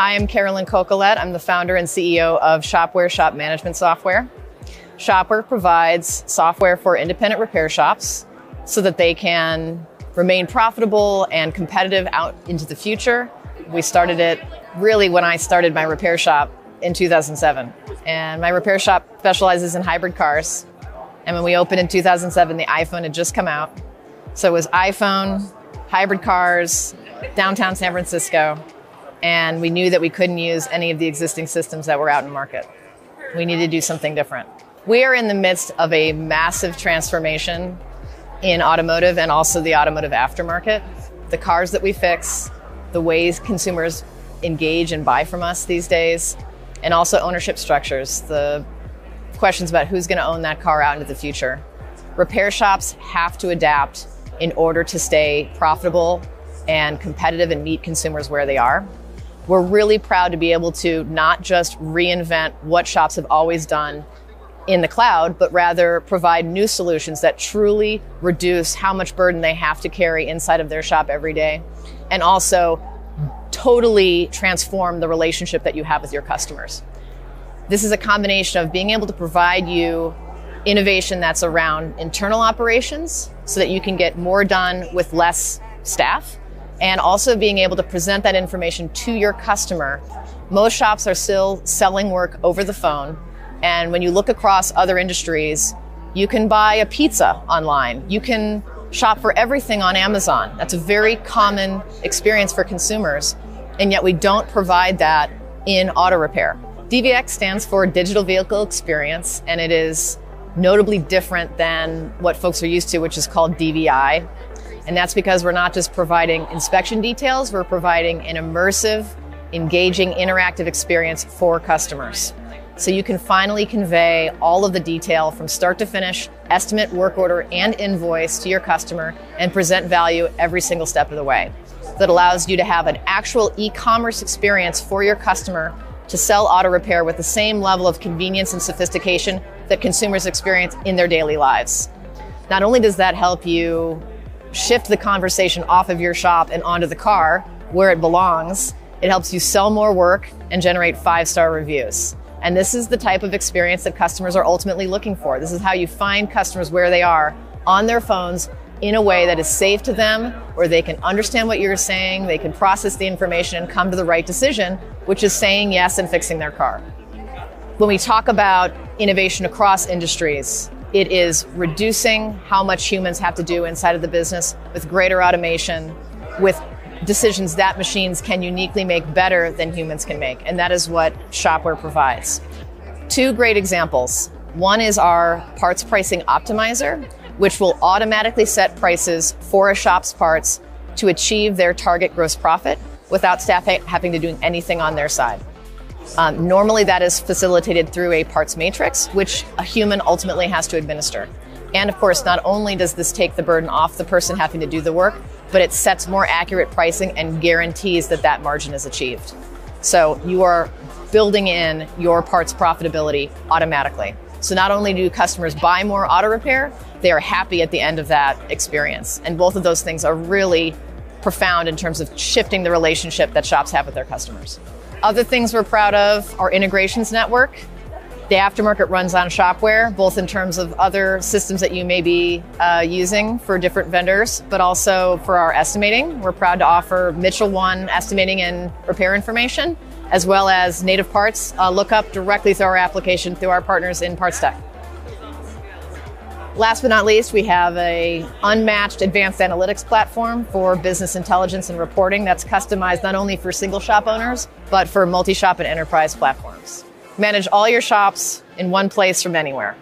Hi, I'm Carolyn Coquillete. I'm the founder and CEO of Shop-Ware Shop Management Software. Shop-Ware provides software for independent repair shops so that they can remain profitable and competitive out into the future. We started it really when I started my repair shop in 2007. And my repair shop specializes in hybrid cars. And when we opened in 2007, the iPhone had just come out. So it was iPhone, hybrid cars, downtown San Francisco. And we knew that we couldn't use any of the existing systems that were out in market. We needed to do something different. We are in the midst of a massive transformation in automotive and also the automotive aftermarket. The cars that we fix, the ways consumers engage and buy from us these days, and also ownership structures, the questions about who's going to own that car out into the future. Repair shops have to adapt in order to stay profitable and competitive and meet consumers where they are. We're really proud to be able to not just reinvent what shops have always done in the cloud, but rather provide new solutions that truly reduce how much burden they have to carry inside of their shop every day. And also totally transform the relationship that you have with your customers. This is a combination of being able to provide you innovation that's around internal operations so that you can get more done with less staff and also being able to present that information to your customer. Most shops are still selling work over the phone and when you look across other industries, you can buy a pizza online. You can shop for everything on Amazon. That's a very common experience for consumers. And yet we don't provide that in auto repair. DVX stands for Digital Vehicle Experience, and it is notably different than what folks are used to, which is called DVI. And that's because we're not just providing inspection details, we're providing an immersive, engaging, interactive experience for customers. So you can finally convey all of the detail from start to finish, estimate, work order, and invoice to your customer and present value every single step of the way. That allows you to have an actual e commerce experience for your customer to sell auto repair with the same level of convenience and sophistication that consumers experience in their daily lives. Not only does that help you shift the conversation off of your shop and onto the car where it belongs, it helps you sell more work and generate five star reviews. And this is the type of experience that customers are ultimately looking for. This is how you find customers where they are on their phones in a way that is safe to them, where they can understand what you're saying, they can process the information and come to the right decision, which is saying yes and fixing their car. When we talk about innovation across industries, it is reducing how much humans have to do inside of the business with greater automation, with decisions that machines can uniquely make better than humans can make. And that is what Shop-Ware provides. Two great examples. One is our parts pricing optimizer, which will automatically set prices for a shop's parts to achieve their target gross profit without staff having to do anything on their side. Um, normally, that is facilitated through a parts matrix, which a human ultimately has to administer. And of course, not only does this take the burden off the person having to do the work, but it sets more accurate pricing and guarantees that that margin is achieved. So you are building in your parts profitability automatically. So not only do customers buy more auto repair, they are happy at the end of that experience. And both of those things are really profound in terms of shifting the relationship that shops have with their customers. Other things we're proud of are integrations network. The aftermarket runs on Shop-Ware, both in terms of other systems that you may be uh, using for different vendors, but also for our estimating. We're proud to offer Mitchell One estimating and repair information, as well as native parts uh, lookup directly through our application through our partners in PartsTech. Last but not least, we have a unmatched advanced analytics platform for business intelligence and reporting that's customized not only for single shop owners, but for multi-shop and enterprise platforms. Manage all your shops in one place from anywhere.